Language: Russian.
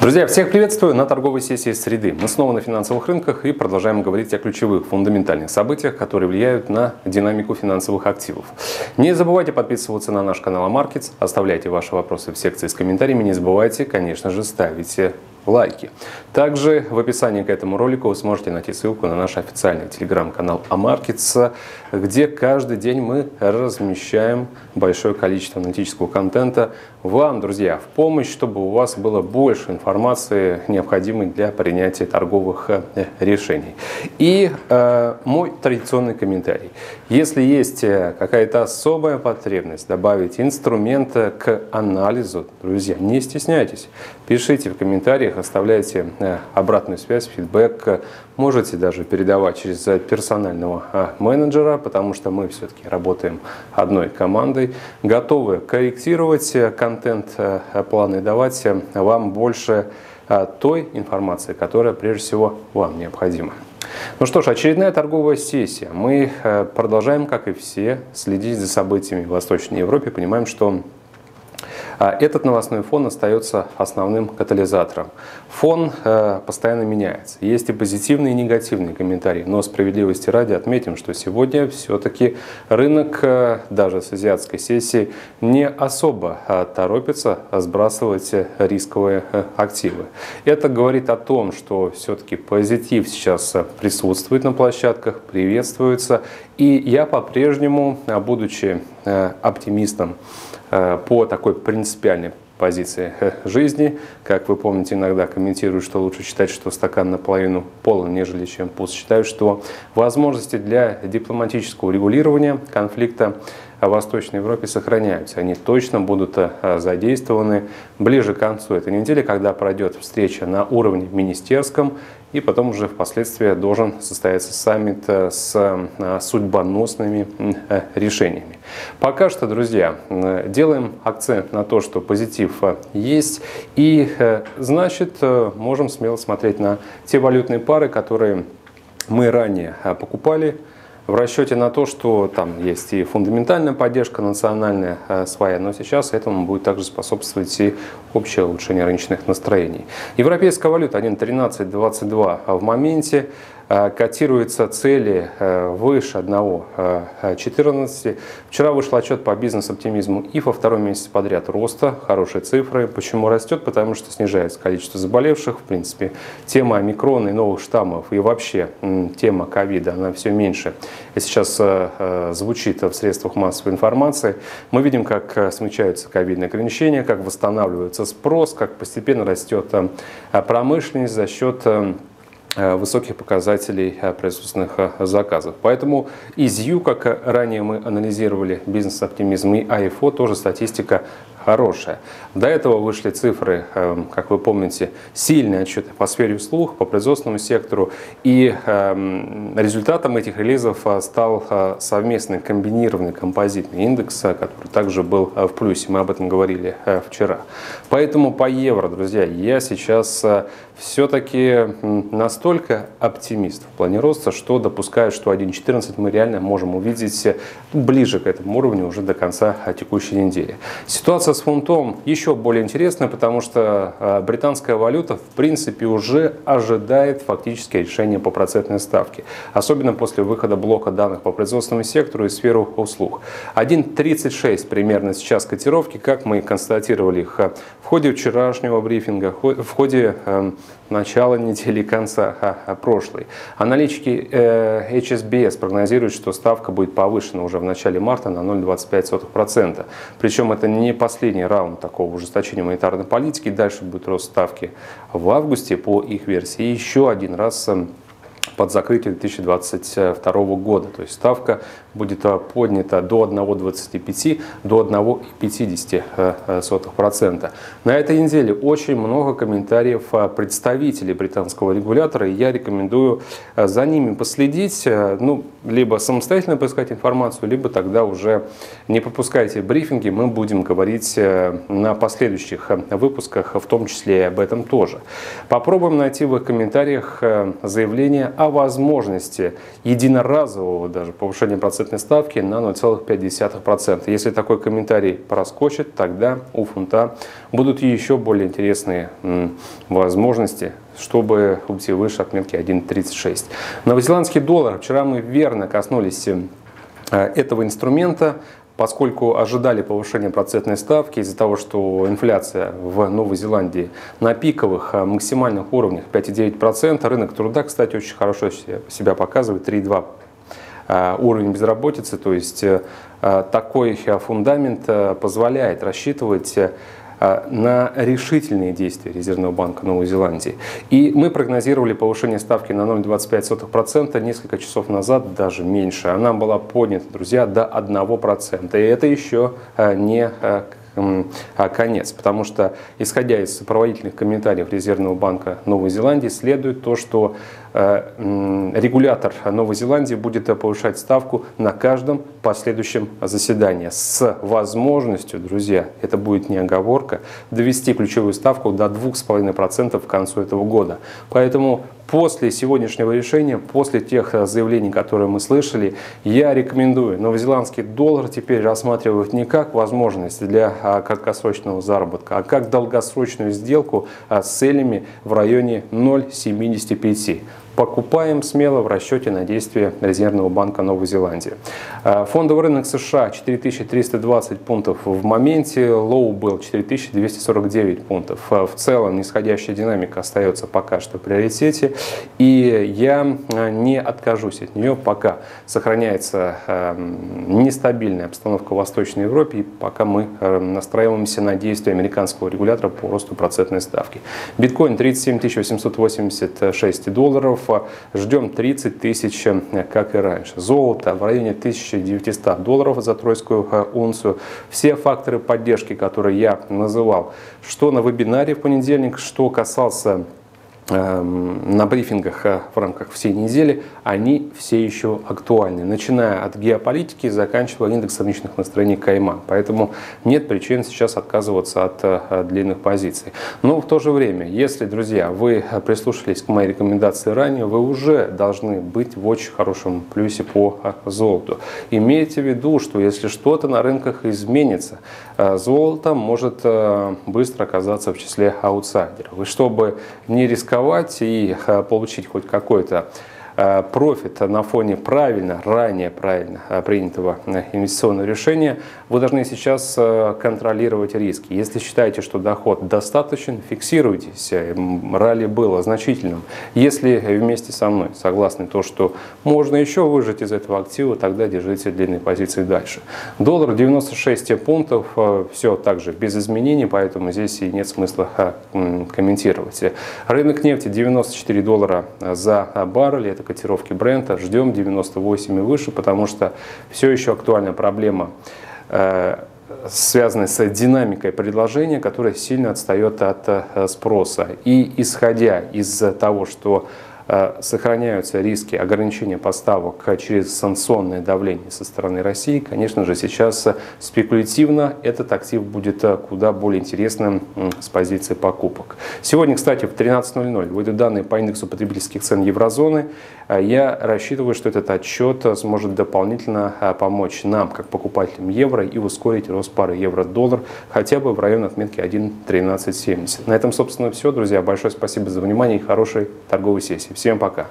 Друзья, всех приветствую на торговой сессии среды. Мы снова на финансовых рынках и продолжаем говорить о ключевых фундаментальных событиях, которые влияют на динамику финансовых активов. Не забывайте подписываться на наш канал AMarkets, оставляйте ваши вопросы в секции с комментариями, не забывайте, конечно же, ставить лайки. Также в описании к этому ролику вы сможете найти ссылку на наш официальный телеграм-канал AMarkets, где каждый день мы размещаем большое количество аналитического контента вам, друзья, в помощь, чтобы у вас было больше информации, необходимой для принятия торговых э, решений. И э, мой традиционный комментарий. Если есть э, какая-то особая потребность добавить инструмента к анализу, друзья, не стесняйтесь. Пишите в комментариях, оставляйте э, обратную связь, фидбэк. Можете даже передавать через персонального менеджера, потому что мы все-таки работаем одной командой. Готовы корректировать контент контент, э, планы давать э, вам больше э, той информации, которая прежде всего вам необходима. Ну что ж, очередная торговая сессия. Мы продолжаем, как и все, следить за событиями в Восточной Европе. Понимаем, что а этот новостной фон остается основным катализатором. Фон э, постоянно меняется. Есть и позитивные, и негативные комментарии, но справедливости ради отметим, что сегодня все-таки рынок, э, даже с азиатской сессии, не особо э, торопится сбрасывать рисковые активы. Это говорит о том, что все-таки позитив сейчас присутствует на площадках, приветствуется. И я по-прежнему, будучи оптимистом, по такой принципиальной позиции э, жизни. Как вы помните, иногда комментирую, что лучше считать, что стакан наполовину полон, нежели чем пуст. Считаю, что возможности для дипломатического регулирования конфликта в Восточной Европе сохраняются. Они точно будут э, задействованы ближе к концу этой недели, когда пройдет встреча на уровне министерском, и потом уже впоследствии должен состояться саммит э, с э, судьбоносными решениями. Пока что, друзья, делаем акцент на то, что позитив есть, и значит можем смело смотреть на те валютные пары, которые мы ранее покупали, в расчете на то, что там есть и фундаментальная поддержка национальная э, своя, но сейчас этому будет также способствовать и общее улучшение рыночных настроений. Европейская валюта 1.1322 в моменте. Э, котируются цели э, выше 1,14. Э, Вчера вышел отчет по бизнес-оптимизму и во второй месяц подряд роста, хорошие цифры. Почему растет? Потому что снижается количество заболевших. В принципе, тема омикрона и новых штаммов и вообще тема ковида, она все меньше сейчас звучит в средствах массовой информации. Мы видим, как смягчаются ковидные ограничения, как восстанавливается спрос, как постепенно растет промышленность за счет высоких показателей э, производственных э, заказов. Поэтому ИЗЮ, как ранее мы анализировали бизнес-оптимизм и АИФО, тоже статистика хорошая. До этого вышли цифры, эм, как вы помните, сильные отчеты по сфере услуг, по производственному сектору. И эм, результатом этих релизов э, стал э, совместный комбинированный композитный индекс, э, который также был в плюсе. Мы об этом говорили вчера. Поэтому по евро, друзья, я сейчас все-таки настолько оптимист в плане роста, что допускаю, что 1.14 мы реально можем увидеть ближе к этому уровню уже до конца текущей недели. Ситуация с фунтом еще более интересная, потому что э, британская валюта в принципе уже ожидает фактически решения по процентной ставке. Особенно после выхода блока данных по производственному сектору и сферу услуг. 1.36 примерно сейчас котировки, как мы констатировали их э, в ходе вчерашнего брифинга, в ходе эм, начала недели конца а, прошлой. Аналитики э, HSBS прогнозируют, что ставка будет повышена уже в начале марта на 0,25%. Причем это не последний раунд такого ужесточения монетарной политики. Дальше будет рост ставки в августе по их версии. И еще один раз эм, под закрытие 2022 года. То есть ставка будет а, поднята до 1,25 до 1,50%. На этой неделе очень много комментариев представителей британского регулятора, и я рекомендую за ними последить, ну, либо самостоятельно поискать информацию, либо тогда уже не пропускайте брифинги, мы будем говорить на последующих выпусках, в том числе и об этом тоже. Попробуем найти в их комментариях заявление о возможности единоразового даже повышения процентов процентной ставки на 0,5%. Если такой комментарий проскочит, тогда у фунта будут еще более интересные возможности чтобы уйти выше отметки 1.36. Новозеландский доллар. Вчера мы верно коснулись э, этого инструмента поскольку ожидали повышения процентной ставки из-за того, что инфляция в Новой Зеландии на пиковых а, максимальных уровнях 5,9%, рынок труда, кстати, очень хорошо себя показывает, 3,2% а, уровень безработицы, то есть э, такой фундамент э, позволяет рассчитывать э, на решительные действия Резервного банка Новой Зеландии. И мы прогнозировали повышение ставки на 0,25% несколько часов назад, даже меньше. Она была поднята, друзья, до 1%. И это еще не конец. Потому что, исходя из сопроводительных комментариев Резервного банка Новой Зеландии, следует то, что э, регулятор Новой Зеландии будет повышать ставку на каждом последующем заседании с возможностью, друзья, это будет не оговорка, довести ключевую ставку до 2,5% к концу этого года. Поэтому после сегодняшнего решения, после тех заявлений, которые мы слышали, я рекомендую новозеландский доллар теперь рассматривать не как возможность для а, краткосрочного заработка, а как долгосрочную сделку а, с целями в районе 0,75 покупаем смело в расчете на действия Резервного банка Новой Зеландии. А, фондовый рынок США 4320 пунктов в моменте, low был 4249 пунктов. А, в целом нисходящая динамика остается пока что в приоритете, и я а, не откажусь от нее, пока сохраняется нестабильная обстановка в Восточной Европе, и пока мы настраиваемся на действия американского регулятора по росту процентной ставки. Биткоин 37 886 долларов, ждем 30 тысяч, э, как и раньше. Золото в районе 1900 долларов за тройскую унцию. Все факторы поддержки, которые я называл, что на вебинаре в понедельник, что касался на брифингах э, в рамках всей недели, они все еще актуальны, начиная от геополитики, заканчивая индексом личных настроений Кайма. Поэтому нет причин сейчас отказываться от э, длинных позиций. Но в то же время, если, друзья, вы прислушались к моей рекомендации ранее, вы уже должны быть в очень хорошем плюсе по э, золоту. Имейте в виду, что если что-то на рынках изменится, золото может быстро оказаться в числе аутсайдеров. И чтобы не рисковать рисковать и э, получить хоть какой-то профит на фоне правильно, ранее правильно э, принятого э, инвестиционного решения, вы должны сейчас контролировать риски. Если считаете, что доход достаточен, фиксируйтесь. Ралли было значительным. Если вместе со мной согласны то, что можно еще выжать из этого актива, тогда держите длинные позиции дальше. Доллар 96 пунктов, все также без изменений, поэтому здесь и нет смысла комментировать. Рынок нефти 94 доллара за баррель, это котировки бренда, ждем 98 и выше, потому что все еще актуальна проблема э, связанная с динамикой предложения, которая сильно отстает от э, спроса. И исходя из того, что Э, сохраняются риски ограничения поставок через санкционное давление со стороны России, конечно же, сейчас спекулятивно этот актив будет куда более интересным с позиции покупок. Сегодня, кстати, в 13.00 выйдут данные по индексу потребительских цен еврозоны. Э, я рассчитываю, что этот отчет сможет дополнительно помочь нам, как покупателям евро, и ускорить рост пары евро-доллар хотя бы в район отметки 1.1370. На этом, собственно, все, друзья. Большое спасибо за внимание и хорошей торговой сессии. Всем пока.